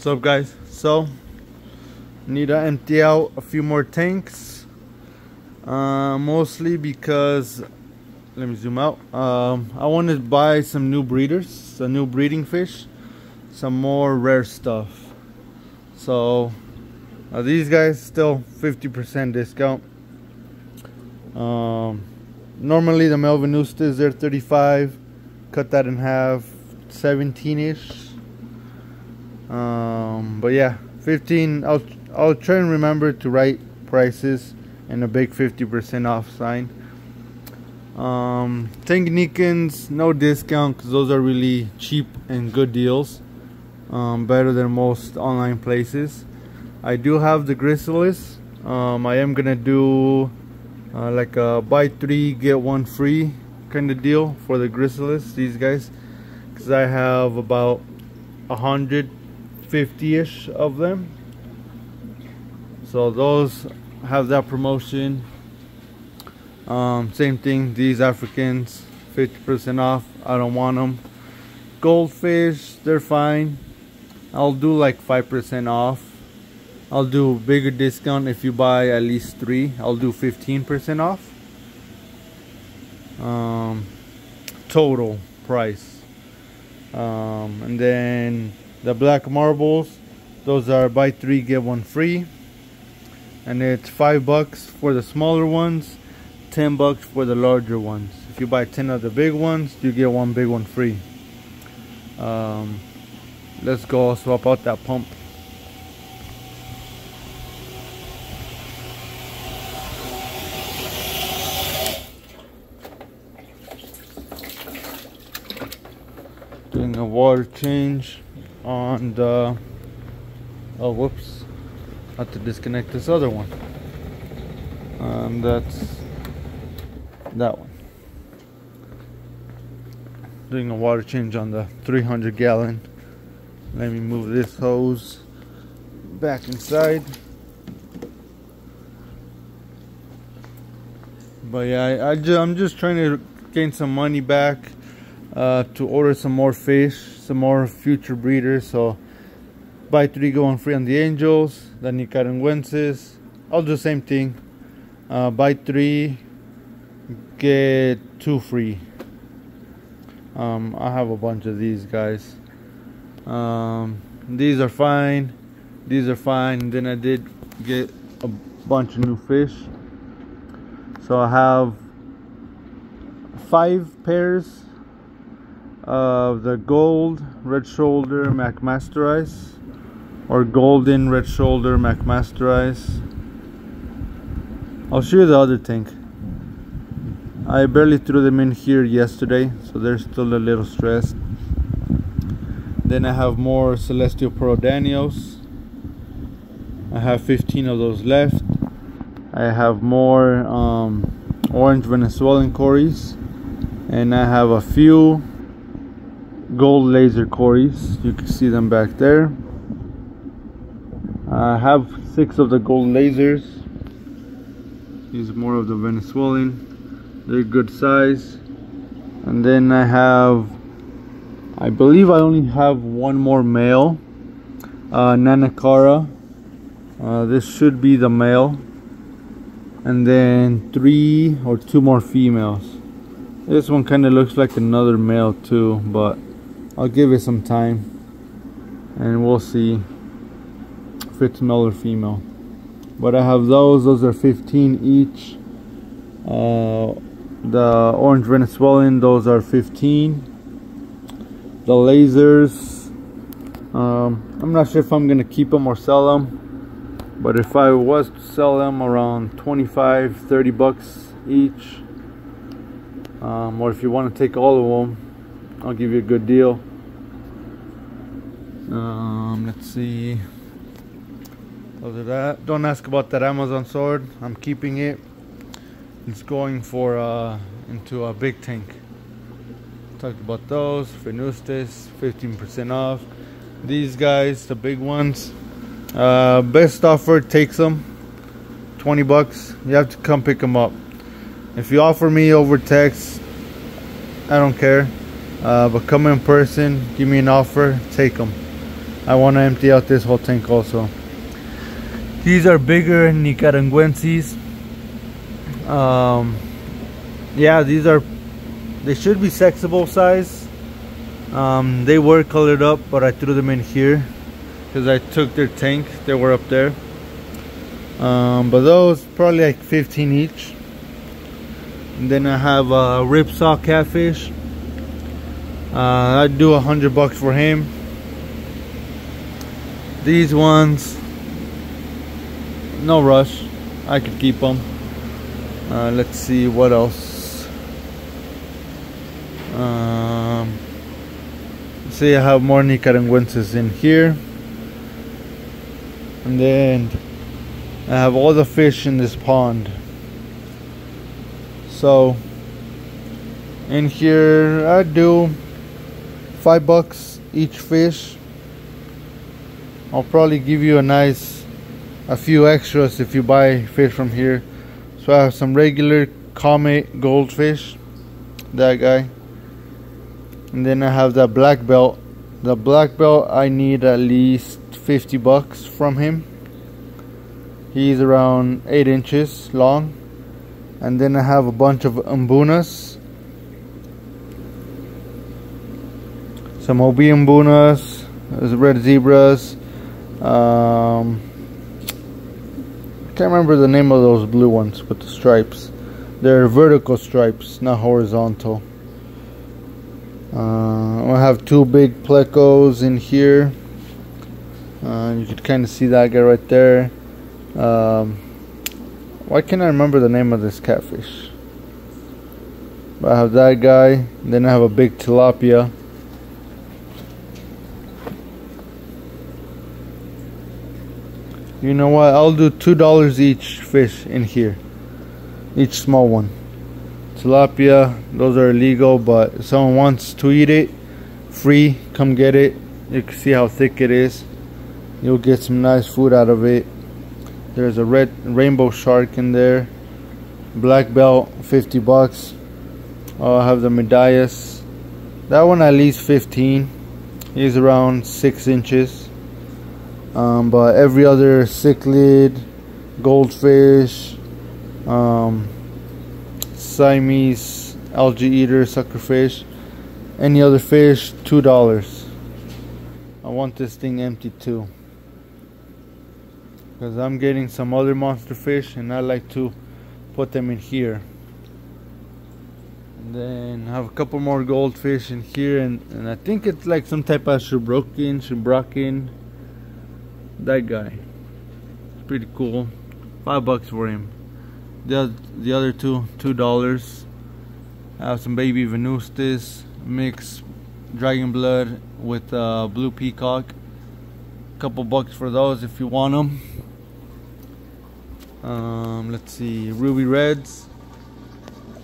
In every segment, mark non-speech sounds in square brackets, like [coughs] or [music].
What's up guys? So, need to empty out a few more tanks. Uh, mostly because, let me zoom out. Um, I want to buy some new breeders, some new breeding fish, some more rare stuff. So, uh, these guys still 50% discount. Um, normally the Melvin Eustis, they're 35. Cut that in half, 17-ish um, but yeah 15 I'll I'll try and remember to write prices and a big 50% off sign. Um, Tanganyikans no discount because those are really cheap and good deals. Um, better than most online places. I do have the Gryssalis um, I am gonna do uh, like a buy three get one free kind of deal for the Gryssalis these guys. Because I have about a hundred 50-ish of them. So those have that promotion. Um, same thing these Africans 50% off I don't want them goldfish they're fine. I'll do like 5% off. I'll do bigger discount if you buy at least three. I'll do 15% off. Um, total price. Um, and then the black marbles those are buy three get one free. And it's five bucks for the smaller ones 10 bucks for the larger ones. If you buy 10 of the big ones you get one big one free. Um, let's go swap out that pump. Doing a water change on the uh, oh whoops. I have to disconnect this other one. And that's that one. Doing a water change on the 300 gallon. Let me move this hose back inside. But yeah I, I I'm just trying to gain some money back uh, to order some more fish, some more future breeders. So buy three, go on free on the Angels, the Nicaraguenses. I'll do the same thing. Uh, buy three, get two free. Um, I have a bunch of these guys. Um, these are fine. These are fine. Then I did get a bunch of new fish. So I have five pairs of the gold red shoulder McMasteri or golden red shoulder McMaster ice. I'll show you the other tank. I barely threw them in here yesterday, so they're still a little stressed. Then I have more Celestial Pearl Danios. I have 15 of those left. I have more um, orange Venezuelan Cories. And I have a few gold laser cories you can see them back there. I have six of the gold lasers. These are more of the Venezuelan. They're good size. And then I have I believe I only have one more male uh, Nannacara uh, this should be the male. And then three or two more females. This one kind of looks like another male too but I'll give it some time and we'll see if it's male or female. But I have those those are 15 each. Uh, the orange Venezuelan those are 15 the lasers um, I'm not sure if I'm gonna keep them or sell them but if I was to sell them around 25 30 bucks each um, or if you want to take all of them I'll give you a good deal um, let's see. That, don't ask about that Amazon sword. I'm keeping it. It's going for uh, into a big tank. Talked about those. Venustus, 15% off. These guys, the big ones. Uh, best offer takes them. 20 bucks. You have to come pick them up. If you offer me over text, I don't care. Uh, but come in person, give me an offer, take them. I want to empty out this whole tank also. These are bigger Nicaraguenses. Um, yeah, these are, they should be sexable size. Um, they were colored up, but I threw them in here because I took their tank. They were up there. Um, but those probably like 15 each. And then I have a ripsaw catfish. Uh, I'd do a hundred bucks for him. These ones, no rush. I could keep them. Uh, let's see what else. Um, see, I have more Nicaraguenses in here. And then I have all the fish in this pond. So, in here, I do five bucks each fish. I'll probably give you a nice, a few extras if you buy fish from here. So I have some regular comet goldfish, that guy. And then I have that black belt. The black belt I need at least 50 bucks from him. He's around 8 inches long. And then I have a bunch of umbunas some OB mbunas, red zebras. Um, I can't remember the name of those blue ones with the stripes. They're vertical stripes, not horizontal. Uh, I have two big plecos in here. Uh, you can kind of see that guy right there. Um, why can't I remember the name of this catfish? But I have that guy. Then I have a big tilapia. You know what? I'll do two dollars each fish in here, each small one. Tilapia, those are illegal, but if someone wants to eat it, free, come get it. You can see how thick it is. You'll get some nice food out of it. There's a red rainbow shark in there. Black belt, 50 bucks. I'll have the medallas. That one at least 15. He's around six inches um, but every other cichlid, goldfish, um, Siamese algae eater, suckerfish, any other fish, two dollars. I want this thing empty too. Because I'm getting some other monster fish and I like to put them in here. And then have a couple more goldfish in here and, and I think it's like some type of Shubunkin, Shubunkin that guy. Pretty cool. Five bucks for him. The, the other two two dollars. I have some baby venustus mixed dragon blood with uh, blue peacock. Couple bucks for those if you want them um, let's see ruby reds.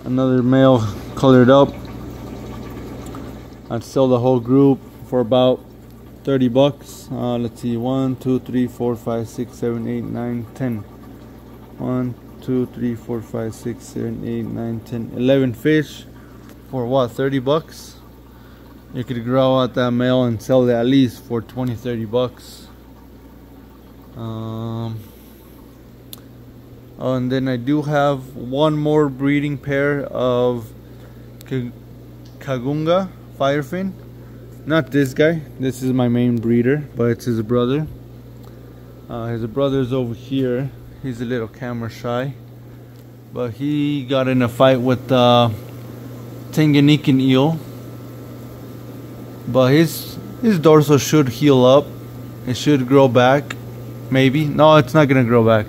Another male colored up. I'd sell the whole group for about 30 bucks. Uh, let's see. 1 2 3 4 5 6 7 8 9 10 1 2 3 4 5 6 7 8 9 10 11 fish for what? 30 bucks? You could grow out that male and sell it at least for 20 30 bucks. Um, oh, and then I do have one more breeding pair of Kagunga firefin not this guy. This is my main breeder but it's his brother. Uh, his brother's over here. He's a little camera shy. But he got in a fight with uh, Tanganyikan eel. But his his dorsal should heal up. It should grow back maybe. No it's not gonna grow back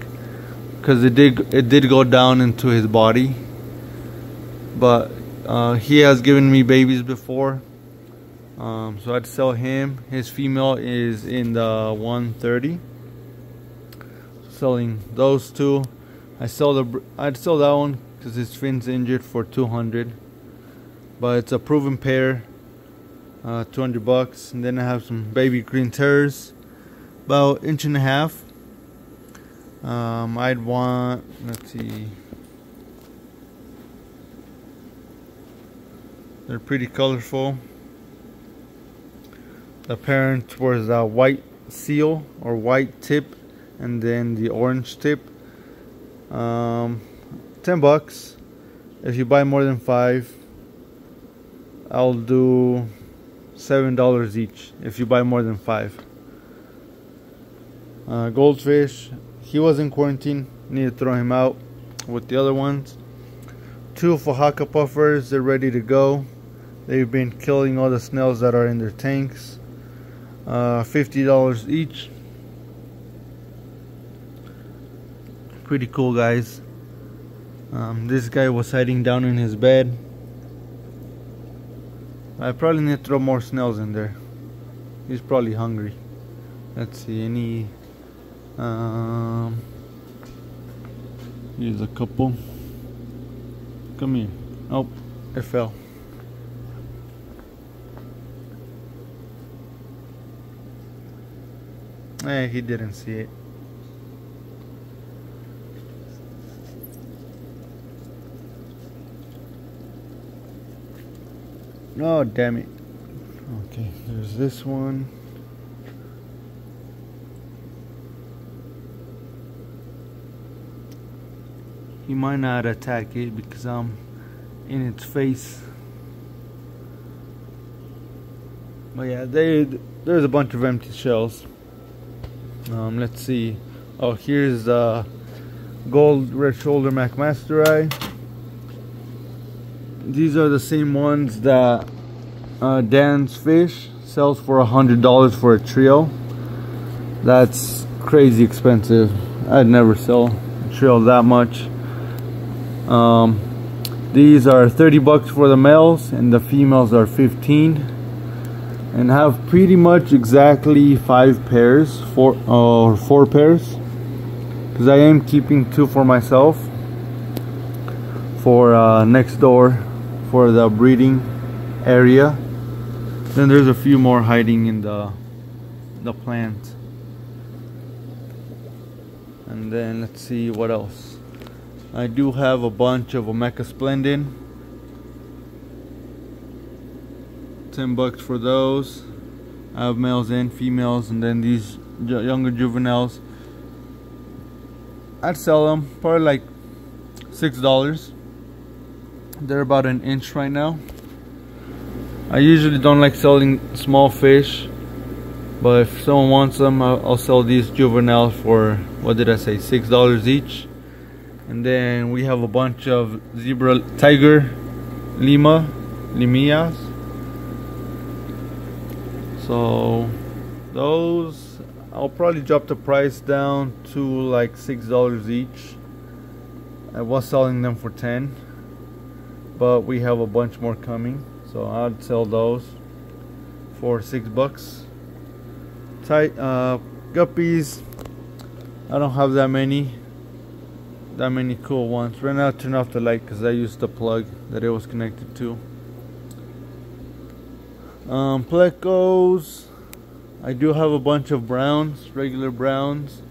because it did it did go down into his body. But uh, he has given me babies before um, so I'd sell him. His female is in the 130 selling those two. I sell the I'd sell that one because his fin's injured for 200 but it's a proven pair uh, 200 bucks. And then I have some baby green terrors about inch and a half. Um, I'd want let's see. They're pretty colorful the parent was a white seal or white tip and then the orange tip. Um, 10 bucks. If you buy more than five I'll do seven dollars each if you buy more than five. Uh, goldfish. He was in quarantine. Need to throw him out with the other ones. Two Fahaka puffers. They're ready to go. They've been killing all the snails that are in their tanks uh, $50 each. Pretty cool guys. Um, this guy was hiding down in his bed. I probably need to throw more snails in there. He's probably hungry. Let's see any um, here's a couple. Come here. Oh. It fell Eh, he didn't see it. Oh, damn it. Okay, there's this one. He might not attack it because I'm in its face. But yeah, they, there's a bunch of empty shells. Um, let's see. Oh, here's the gold red shoulder McMaster These are the same ones that uh, Dan's Fish sells for a hundred dollars for a trio. That's crazy expensive. I'd never sell a trio that much. Um, these are 30 bucks for the males and the females are 15 and have pretty much exactly five pairs four or uh, four pairs. Because I am keeping two for myself for uh, next door for the breeding area. Then there's a few more hiding in the the plant. And then let's see what else. I do have a bunch of Ameca splendens 10 bucks for those. I have males and females and then these younger juveniles. I'd sell them probably like six dollars. They're about an inch right now. I usually don't like selling small fish but if someone wants them I'll, sell these juveniles for what did I say six dollars each. And then we have a bunch of zebra tiger lima limillas so those I'll probably drop the price down to like six dollars each. I was selling them for 10 but we have a bunch more coming so I'd sell those for six bucks. Tight uh, guppies I don't have that many that many cool ones. Right now I turn off the light because I used the plug that it was connected to um, plecos. I do have a bunch of browns, regular browns,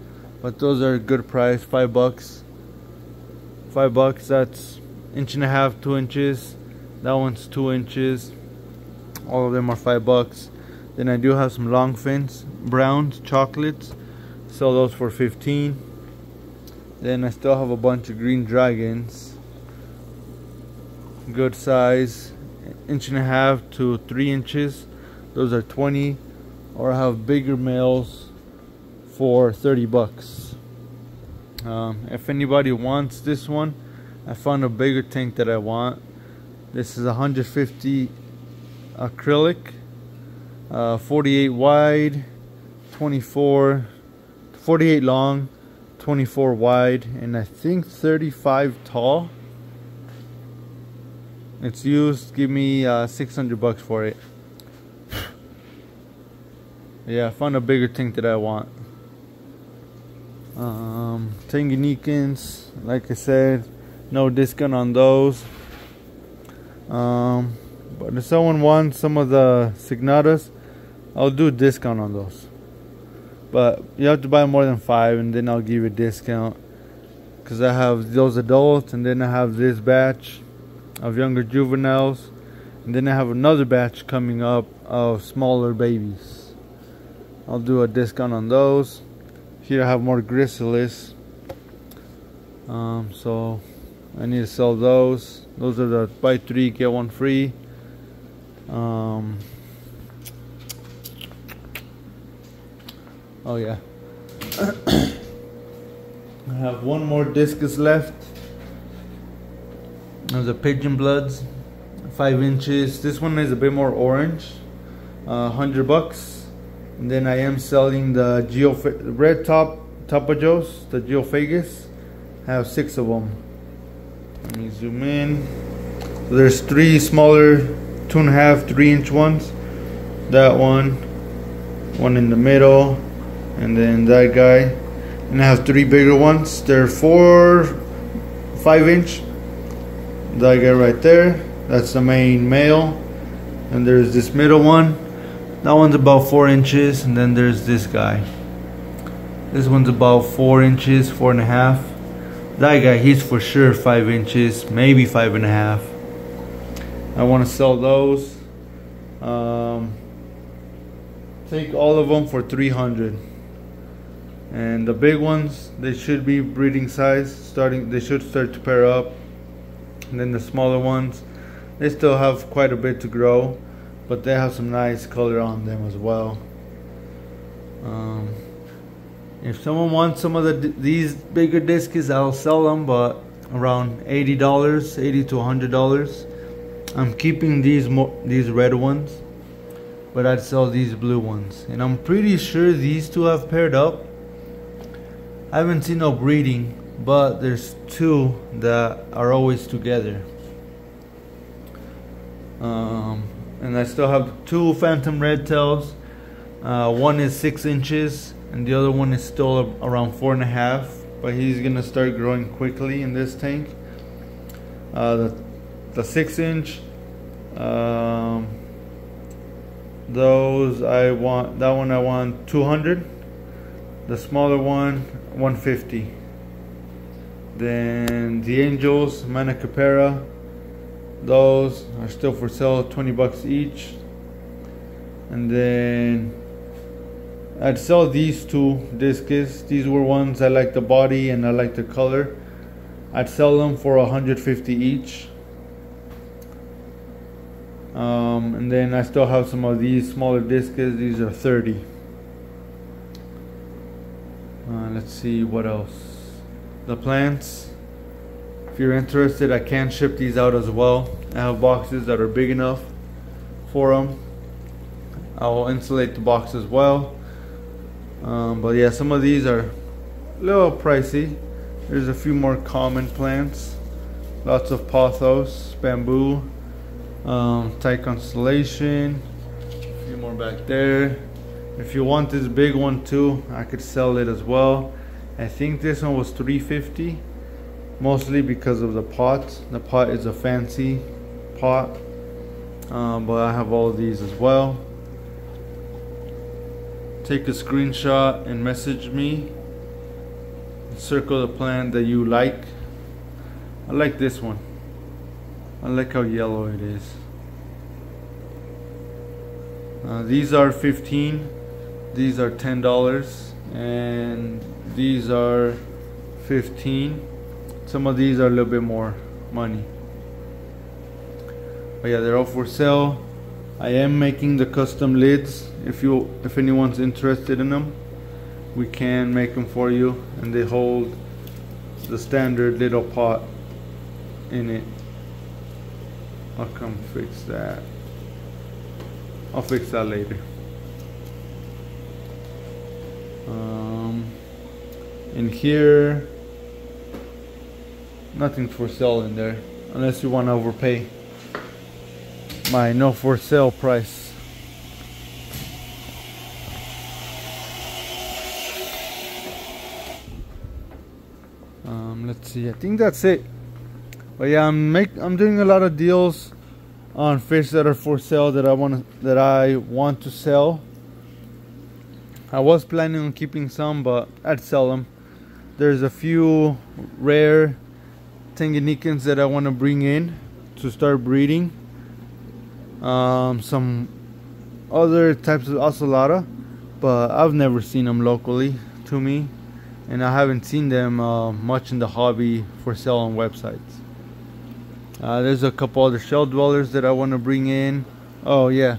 but those are a good price, five bucks. Five bucks. That's inch and a half, two inches. That one's two inches. All of them are five bucks. Then I do have some long fins, browns, chocolates. Sell those for 15. Then I still have a bunch of green dragons. Good size inch and a half to three inches. Those are 20 or I have bigger males for 30 bucks. Um, if anybody wants this one I found a bigger tank that I want. This is 150 acrylic uh, 48 wide 24 48 long 24 wide and I think 35 tall it's used. Give me uh, 600 bucks for it. yeah, I found a bigger tank that I want. Um, Tanganyikans, like I said, no discount on those. Um, but if someone wants some of the Signatas, I'll do a discount on those. But you have to buy more than five, and then I'll give you a discount. Because I have those adults, and then I have this batch of younger juveniles and then I have another batch coming up of smaller babies I'll do a discount on those. Here I have more grizzlies. Um, so I need to sell those. Those are the buy three get one free. Um, oh yeah. [coughs] I have one more discus left. A pigeon bloods, five inches. This one is a bit more orange, uh, hundred bucks. And then I am selling the Geo red top Tapajos, the Geophagus. I have six of them. Let me zoom in. So there's three smaller, two and a half, three inch ones. That one, one in the middle, and then that guy. And I have three bigger ones. They're four, five inch. That guy right there. That's the main male. And there's this middle one. That one's about four inches, and then there's this guy. This one's about four inches, four and a half. That guy, he's for sure five inches, maybe five and a half. I want to sell those. Um, take all of them for 300 and the big ones they should be breeding size starting they should start to pair up and then the smaller ones they still have quite a bit to grow but they have some nice color on them as well. Um, if someone wants some of the these bigger discs I'll sell them but around $80 80 to $100 I'm keeping these these red ones but I'd sell these blue ones. And I'm pretty sure these two have paired up. I haven't seen no breeding but there's two that are always together. Um, and I still have two phantom red tails. Uh, one is six inches and the other one is still around four and a half but he's gonna start growing quickly in this tank. Uh, the, the six inch um, those I want that one I want 200 the smaller one 150 then the angels Manacapuru those are still for sale 20 bucks each. And then I'd sell these two discus. these were ones I like the body and I like the color. I'd sell them for 150 each. Um, and then I still have some of these smaller discus. these are 30 uh, let's see what else the plants. If you're interested I can ship these out as well. I have boxes that are big enough for them I will insulate the box as well. Um, but yeah some of these are a little pricey. There's a few more common plants. Lots of pothos bamboo um, Thai constellation a few more back there. If you want this big one too I could sell it as well I think this one was 350 mostly because of the pot. The pot is a fancy pot um, but I have all these as well. Take a screenshot and message me. Circle the plant that you like. I like this one. I like how yellow it is. Uh, these are 15 these are ten dollars and these are 15 some of these are a little bit more money. But yeah they're all for sale. I am making the custom lids. If you if anyone's interested in them we can make them for you. And they hold the standard little pot in it. I'll come fix that. I'll fix that later um, in here nothing for sale in there unless you want to overpay my no for sale price. Um, let's see I think that's it. But yeah I'm make I'm doing a lot of deals on fish that are for sale that I want that I want to sell I was planning on keeping some but I'd sell them there's a few rare Tanganyikans that I want to bring in to start breeding um, some other types of ocellatus but I've never seen them locally to me and I haven't seen them uh, much in the hobby for sale on websites. Uh, there's a couple other shell dwellers that I want to bring in. Oh yeah,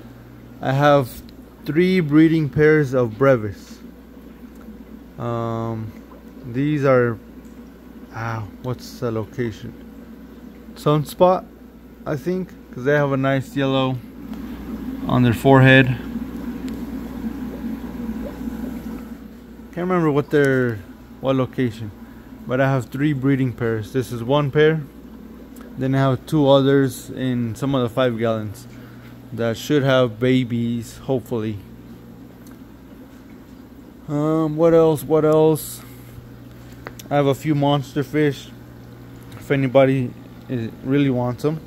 I have three breeding pairs of brevis. Um, these are, ah, what's the location? Sunspot, I think, because they have a nice yellow on their forehead. Can't remember what their what location, but I have three breeding pairs. This is one pair. Then I have two others in some of the five gallons that should have babies, hopefully. Um, what else? What else? I have a few monster fish. If anybody really wants them,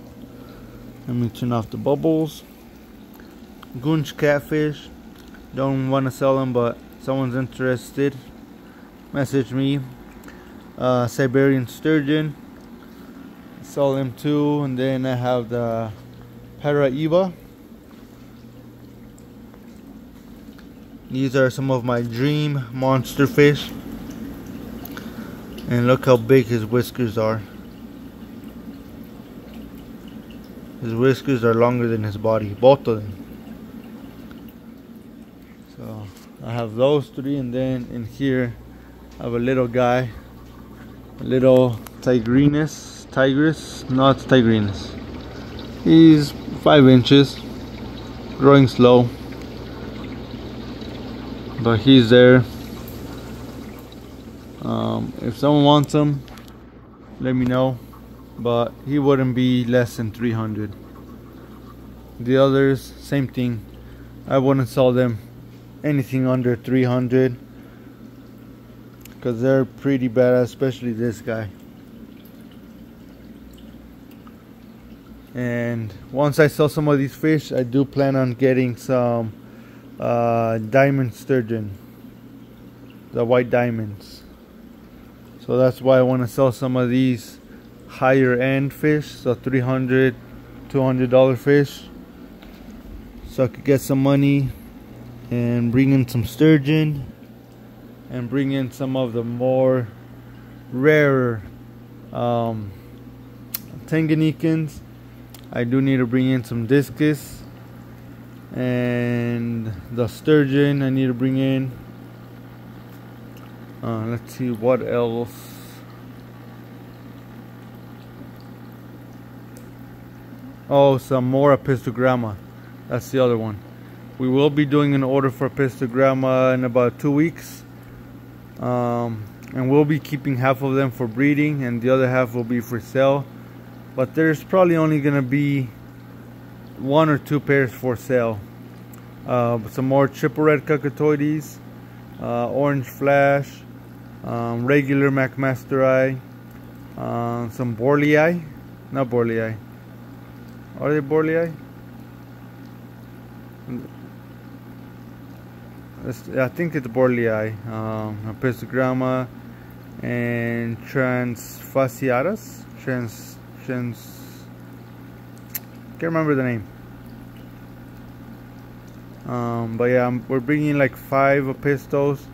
let me turn off the bubbles. Goonch catfish. Don't want to sell them, but someone's interested. Message me. Uh, Siberian sturgeon sell them too and then I have the Piraiba these are some of my dream monster fish. And look how big his whiskers are. His whiskers are longer than his body. Both of them. So I have those three and then in here I have a little guy. A little tigrinus Tigris, not Tigrinus. He's 5 inches, growing slow, but he's there. Um, if someone wants him, let me know, but he wouldn't be less than 300. The others, same thing. I wouldn't sell them anything under 300 because they're pretty bad, especially this guy. and once I sell some of these fish I do plan on getting some uh, diamond sturgeon. The white diamonds. So that's why I want to sell some of these higher end fish so 300 200 dollar fish. So I could get some money and bring in some sturgeon and bring in some of the more rarer um, Tanganyikans. I do need to bring in some discus and the sturgeon I need to bring in. Uh, let's see what else. Oh some more apistogramma that's the other one. We will be doing an order for apistogramma in about two weeks. Um, and we'll be keeping half of them for breeding and the other half will be for sale. But there's probably only gonna be one or two pairs for sale. Uh, some more triple red cacatoides uh, orange flash um, regular McMasteri uh, some Borlii not Borlii are they Borlii I think it's Borlii um, Apistogramma and Transfasciatus Trans trans can't remember the name. Um, but yeah, I'm, we're bringing like five pistols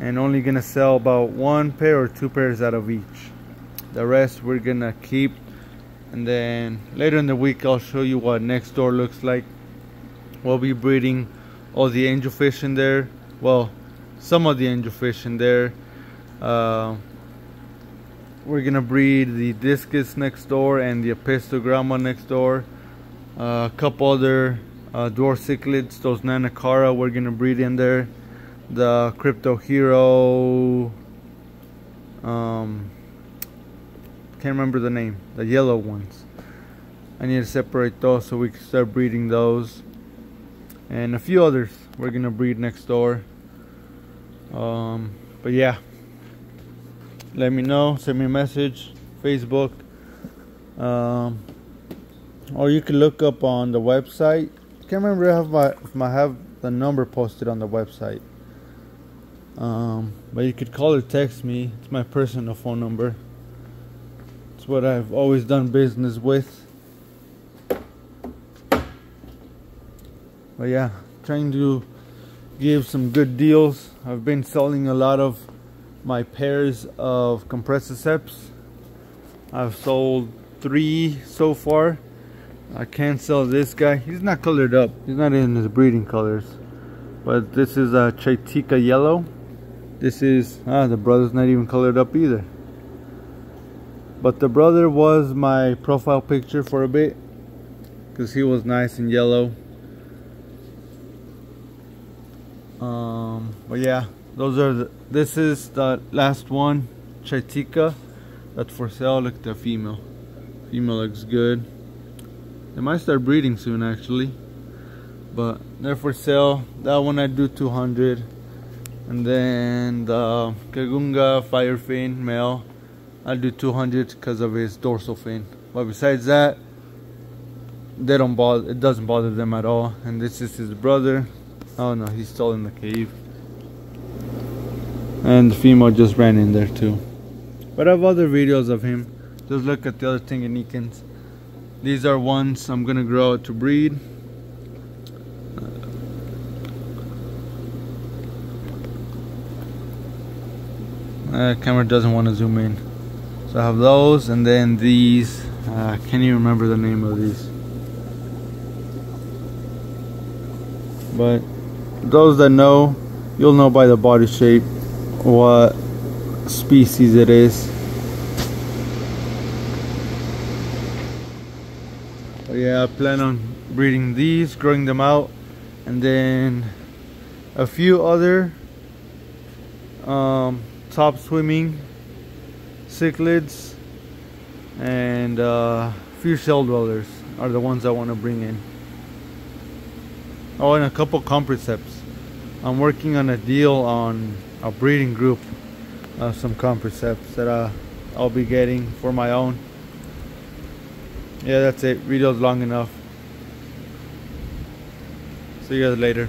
and only gonna sell about one pair or two pairs out of each. The rest we're gonna keep and then later in the week I'll show you what next door looks like. We'll be breeding all the angelfish in there. Well, some of the angelfish in there. Uh, we're gonna breed the discus next door and the apistogramma next door. Uh, a couple other uh, dwarf cichlids those nannacara we're gonna breed in there. The crypto hero um, can't remember the name the yellow ones. I need to separate those so we can start breeding those. And a few others we're gonna breed next door. Um, but yeah let me know send me a message facebook. Um, or you can look up on the website. Can't remember if I have, if I have the number posted on the website. Um, but you could call or text me. It's my personal phone number. It's what I've always done business with. But yeah trying to give some good deals. I've been selling a lot of my pairs of compressiceps. I've sold three so far. I can't sell this guy. He's not colored up. He's not in his breeding colors. But this is a Chaitika yellow. This is, ah, the brother's not even colored up either. But the brother was my profile picture for a bit. Because he was nice and yellow. Um, but yeah, those are the, this is the last one, Chaitika. That's for sale. Look the female. Female looks good. They might start breeding soon actually. But they're for sale. That one I do 200. And then the Kagunga Firefin male, I do 200 because of his dorsal fin. But besides that, they don't bother. It doesn't bother them at all. And this is his brother. Oh no, he's still in the cave. And the female just ran in there too. But I have other videos of him. Just look at the other Tanganyikans. These are ones I'm gonna grow to breed. Uh, camera doesn't want to zoom in. So I have those and then these. Uh, I can't even remember the name of these. But those that know, you'll know by the body shape what species it is. But yeah, I plan on breeding these, growing them out, and then a few other um, top swimming cichlids and a uh, few shell dwellers are the ones I want to bring in. Oh, and a couple compressips. I'm working on a deal on a breeding group of some compressips that uh, I'll be getting for my own. Yeah, that's it. Video's long enough. See you guys later.